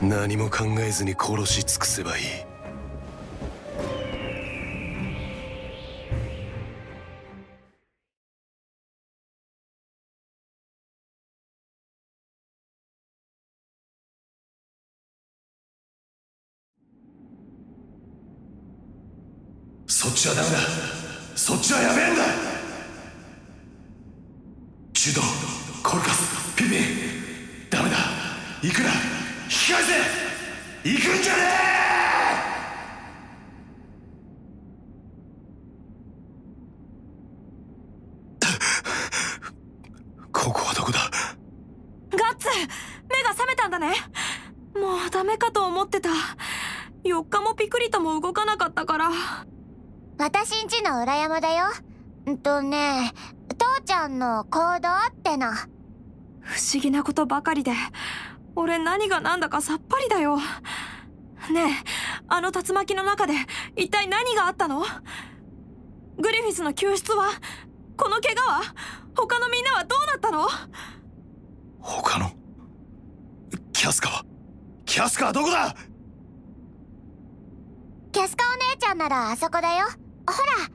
何も考えずに殺し尽くせばいい。そっちはダメだ。そっちはやべえんだ。ジュドコルカスピピンダメだ。行くな引き返せ行くんじゃねえここはどこだ？ガッツ目が覚めたんだね。もうダメかと思ってた。4日もピクリとも動かなかったから。私んちの裏山だよ。んとね父ちゃんの行動っての。不思議なことばかりで俺何が何だかさっぱりだよ。ねえあの竜巻の中で一体何があったの？グリフィスの救出は？この怪我は？他のみんなはどうなったの？他の？キャスカは？キャスカはどこだ？キャスカお姉ちゃんならあそこだよ。ほら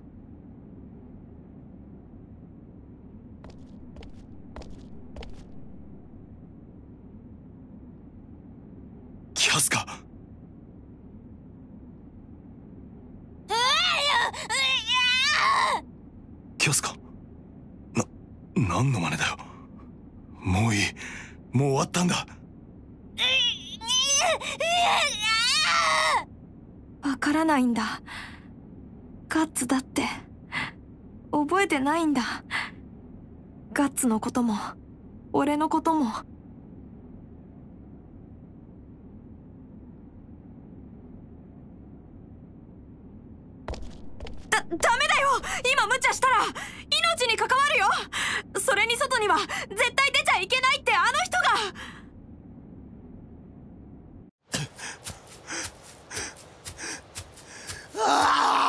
キャスカキャスカな何の真似だよ。もういい。もう終わったんだ。わからないんだ。ガッツだって。覚えてないんだ。ガッツのことも俺のことも。だダメだよ！今無茶したら！命に関わるよ。それに外には絶対出ちゃいけないってあの人が。あ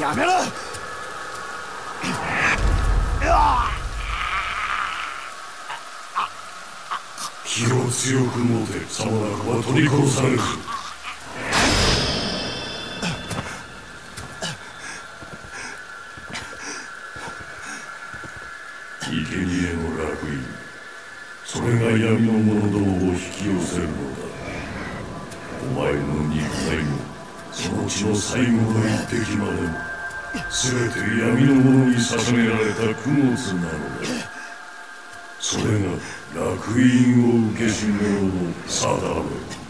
やめろ！気を強く持てさもなくは取り殺される。生贄の楽園それが闇の者どもを引き寄せるのだ。の最後の一滴までも全て闇の者に捧げられた供物なのだ。それが楽園を受けし者の定め。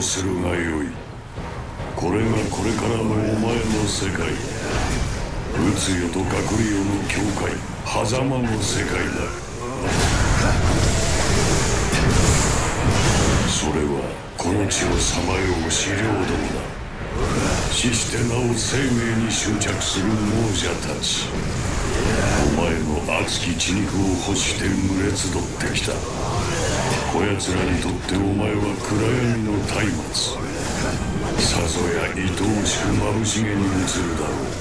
するがよい。これがこれからのお前の世界。宇津よと隠れよの境界。狭間の世界だ。それはこの地をさまよう資料どもだ。死してなお生命に執着する亡者たち。お前の熱き血肉を欲して群れ集ってきた。こやつらにとってお前は暗闇の松明。さぞや愛おしく眩しげに映るだろう。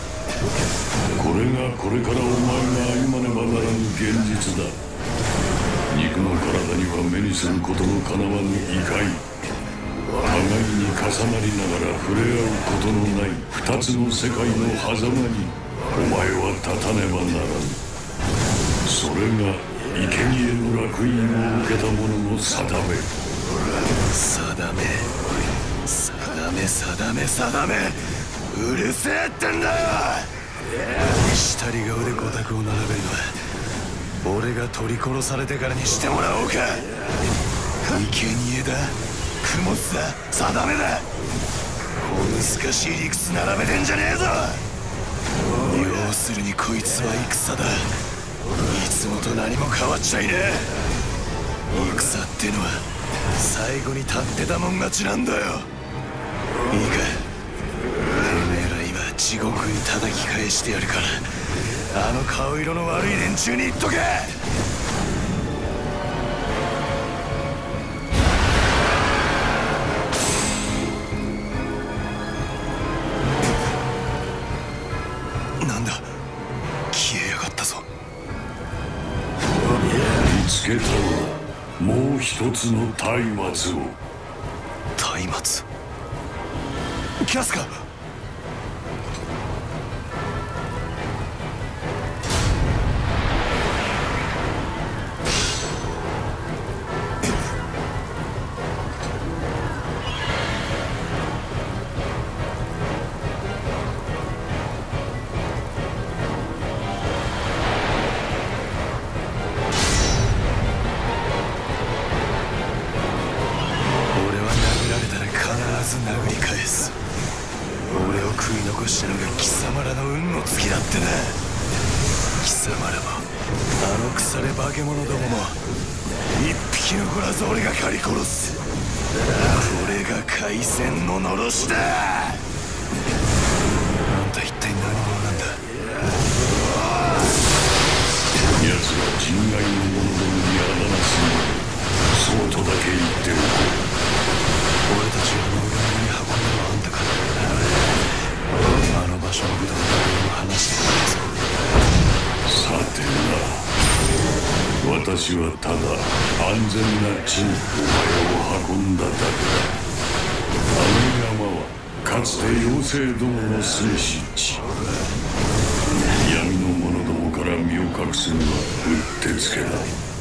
これがこれからお前が歩まねばならぬ現実だ。肉の体には目にすることのかなわぬ異界互いに重なりながら触れ合うことのない二つの世界の狭間に。お前は立たねばならぬそれが生贄の楽印を受けた者の定め。定め。定め定め定め。うるせえってんだよ。下り顔で五択を並べるのは俺が取り殺されてからにしてもらおうか。生贄だ。供物だ。定めだ。小難しい理屈並べてんじゃねえぞ。要するにこいつは戦だ。いつもと何も変わっちゃいねえ。戦ってのは最後に立ってたもん勝ちなんだよ。いいか。てめえら今地獄に叩き返してやるからあの顔色の悪い連中に言っとけ。一つの松明を。松明。キャスカれが海戦ののろしだ。あんた一体何者なんだ？奴は人外の者どもにあだなすそうとだけ言っておこう。俺たちを裏に運んだのはあんたかあの場所のことを誰も話してくれぞさてな。私はただ安全な地にお前を運んだだけだ。かつて妖精どもの住みし地闇の者どもから身を隠すにはうってつけだ。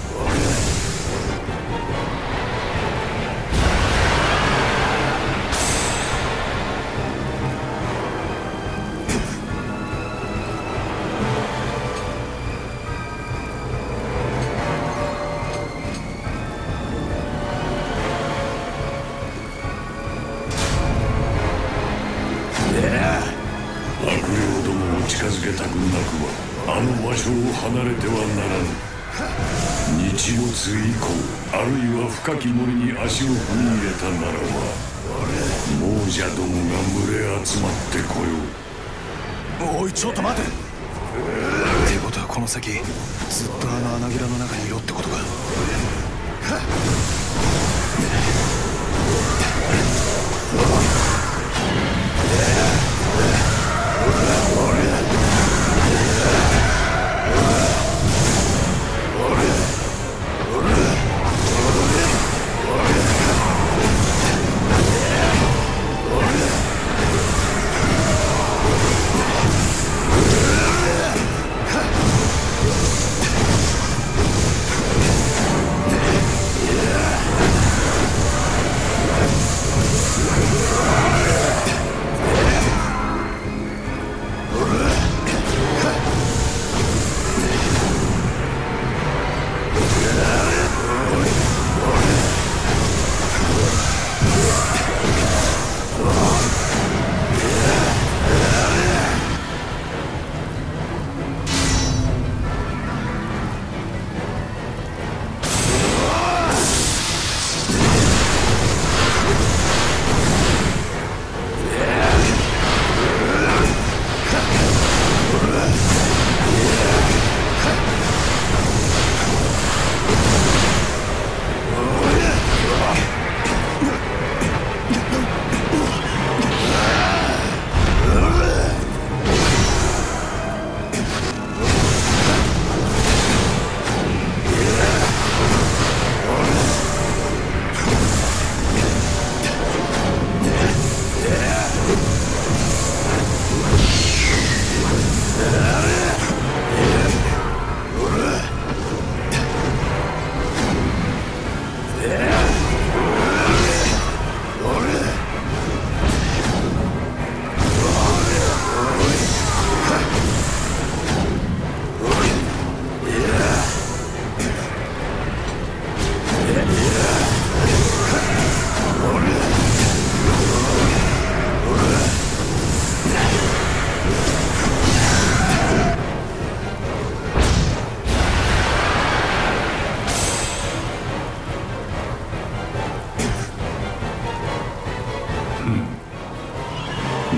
るいは深き森に足を踏み入れたならば亡者どもが群れ集まってこよう。おいちょっと待て。ってことはこの先ずっとあの穴ギの中にいろってことか。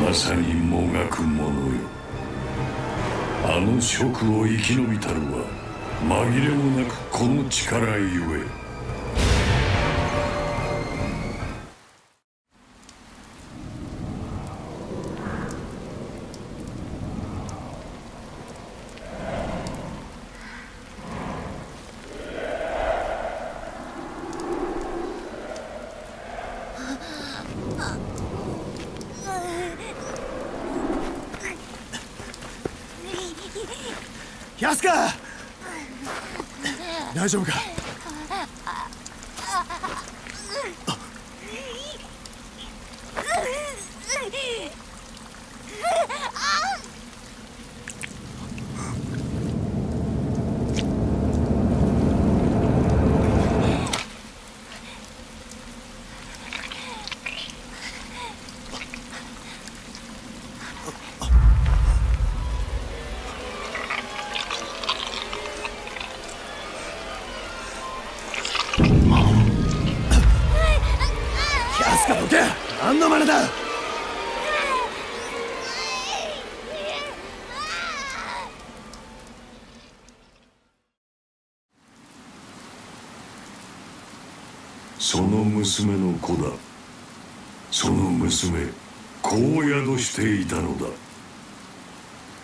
まさにもがく者よ。あの職を生き延びたるは紛れもなくこの力ゆえ。ヤスカ大丈夫か？あっ。カどけ何の真似だ。その娘の子だ。その娘子を宿していたのだ。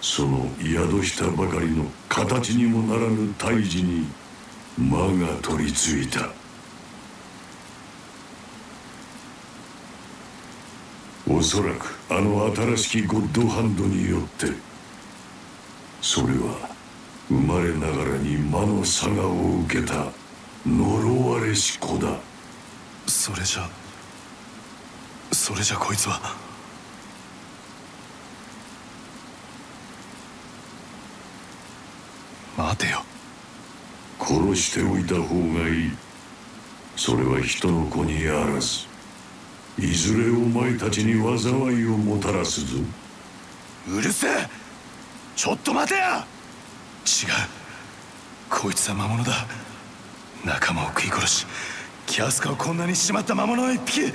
その宿したばかりの形にもならぬ胎児に魔が取り付いた。おそらくあの新しきゴッドハンドによってそれは生まれながらに魔の差がを受けた呪われし子だ。それじゃそれじゃこいつは。待てよ。殺しておいた方がいい。それは人の子にあらずいずれお前たちに災いをもたらすぞ。うるせえ。ちょっと待てや。違う。こいつは魔物だ。仲間を食い殺しキャスカをこんなにしまった魔物の一匹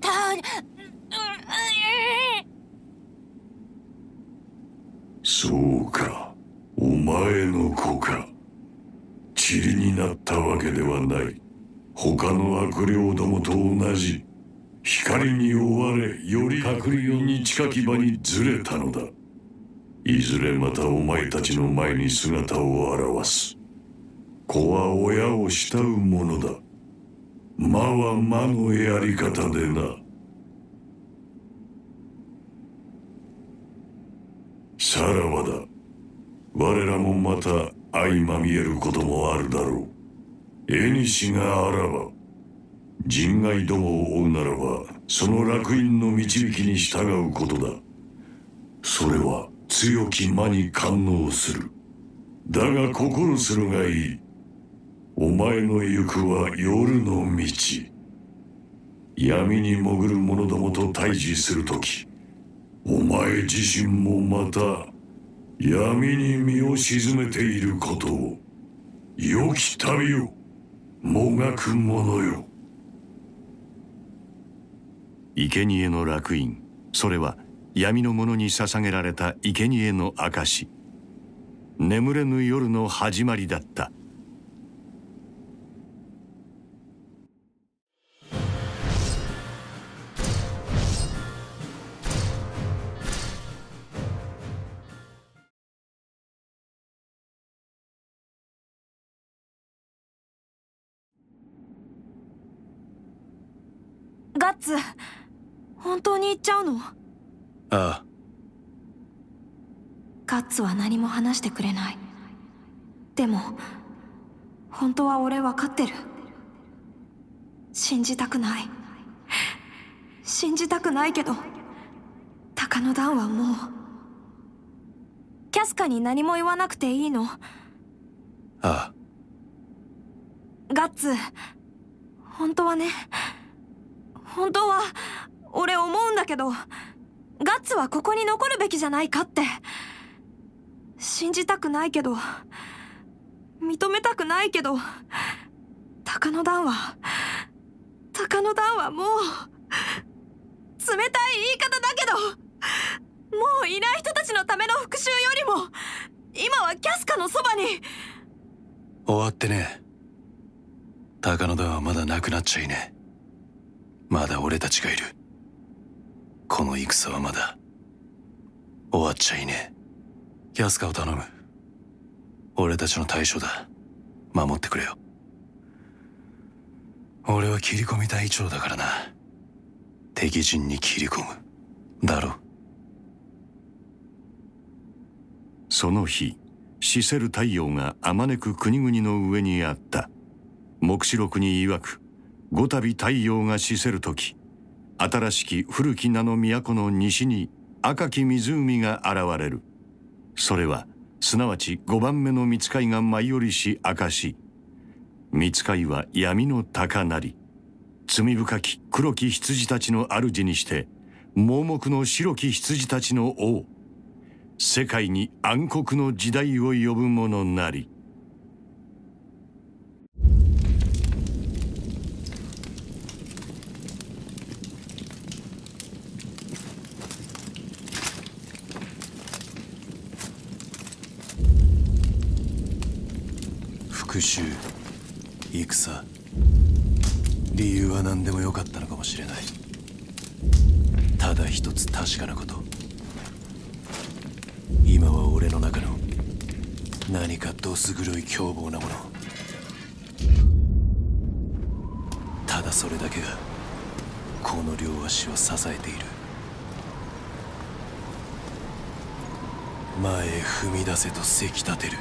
たそうかお前の子か塵になったわけではない。他の悪霊どもと同じ。光に追われより隠れよに近き場にずれたのだ。いずれまたお前たちの前に姿を現す。子は親を慕うものだ。魔は魔のやり方でな。さらばだ。我らもまた相まみえることもあるだろう。絵にしがあらば人外どもを追うならばその楽園の導きに従うことだ。それは強き魔に感応する。だが心するがいい。お前の行くは夜の道。闇に潜る者どもと対峙するときお前自身もまた闇に身を沈めていることを良き旅をもがく者よ。生贄の楽印それは闇の者に捧げられた生贄の証眠れぬ夜の始まりだった。ガッツ本当に言っちゃうの？ああ。ガッツは何も話してくれない。でも本当は俺分かってる。信じたくない。信じたくないけど鷹の段はもう。キャスカに何も言わなくていいの？ああ。ガッツ本当はね本当は俺思うんだけどガッツはここに残るべきじゃないかって。信じたくないけど認めたくないけど鷹の段は鷹の段はもう冷たい言い方だけどもういない人たちのための復讐よりも今はキャスカのそばに。終わってね。鷹の段はまだなくなっちゃいね。まだ俺たちがいる。この戦はまだ。終わっちゃいねキャスカを頼む。俺たちの対象だ。守ってくれよ。俺は切り込み隊長だからな。敵陣に切り込む。だろその日死せる太陽があまねく国々の上にあった。黙示録に曰く五度太陽が死せる時新しき古き名の都の西に赤き湖が現れる。それはすなわち五番目の見つかいが舞い降りし証見つかいは闇の高なり罪深き黒き羊たちの主にして盲目の白き羊たちの王。世界に暗黒の時代を呼ぶものなり。復讐。戦。理由は何でもよかったのかもしれない。ただ一つ確かなこと。今は俺の中の何かどす黒い凶暴なもの。ただそれだけがこの両足を支えている。前へ踏み出せとせき立てる。